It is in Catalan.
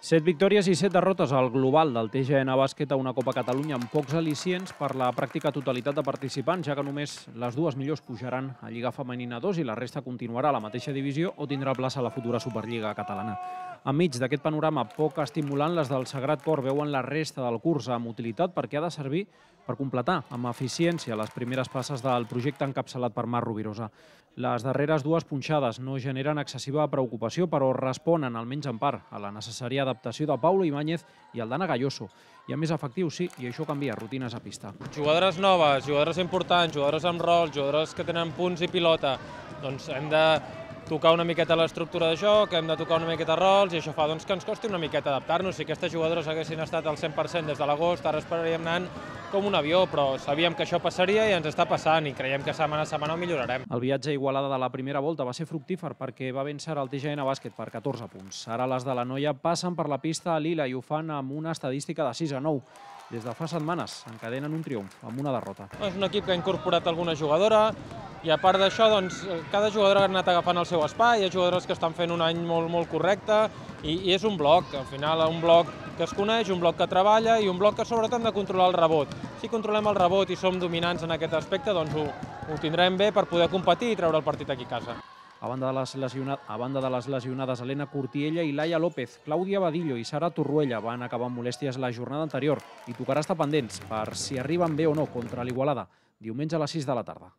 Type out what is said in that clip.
Set victòries i set derrotes al global del TGN Bàsquet a una Copa Catalunya amb pocs al·licients per la pràctica totalitat de participants, ja que només les dues millors pujaran a Lliga Femenina 2 i la resta continuarà a la mateixa divisió o tindrà plaça a la futura Superliga catalana. Enmig d'aquest panorama poc estimulant, les del Sagrat Cor veuen la resta del curs amb utilitat perquè ha de servir per completar amb eficiència les primeres passes del projecte encapçalat per Mar Rovirosa. Les darreres dues punxades no generen excessiva preocupació, però responen, almenys en part, a la necessària adaptació de Paulo Ibáñez i el Dana Galloso. I a més efectiu, sí, i això canvia, rutines a pista. Jugadores noves, jugadores importants, jugadores amb rol, jugadores que tenen punts i pilota, doncs hem de tocar una miqueta l'estructura de joc, hem de tocar una miqueta rols i això fa doncs, que ens costi una miqueta adaptar-nos. Si aquestes jugadores haguessin estat al 100% des de l'agost, ara esperaríem anant com un avió, però sabíem que això passaria i ens està passant i creiem que setmana a setmana ho millorarem. El viatge a Igualada de la primera volta va ser fructífer perquè va vèncer el TGN Bàsquet per 14 punts. Ara les de la noia passen per la pista a Lila i ho fan amb una estadística de 6 a 9. Des de fa setmanes encadenen un triomf amb una derrota. És un equip que ha incorporat alguna jugadora, i a part d'això, doncs, cada jugador ha anat agafant el seu espai, hi ha jugadors que estan fent un any molt, molt correcte, i, i és un bloc, al final un bloc que es coneix, un bloc que treballa i un bloc que sobretot hem de controlar el rebot. Si controlem el rebot i som dominants en aquest aspecte, doncs ho, ho tindrem bé per poder competir i treure el partit aquí a casa. A banda, de les lesiona... a banda de les lesionades Helena Curtiella i Laia López, Clàudia Badillo i Sara Torruella van acabar amb molèsties la jornada anterior i tocarà estar pendents per si arriben bé o no contra l'Igualada, diumenge a les 6 de la tarda.